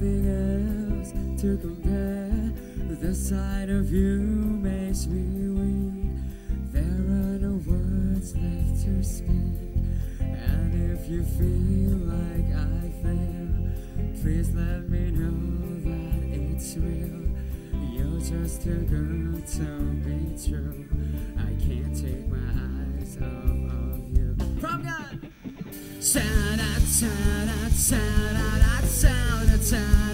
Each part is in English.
Nothing else to compare. The sight of you makes me weak. There are no words left to speak. And if you feel like I fail, please let me know that it's real. You're just too good to be true. I can't take my eyes off of you. From God! Sa-da, sa-da, sa-da, sa-da, sa-da,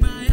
can't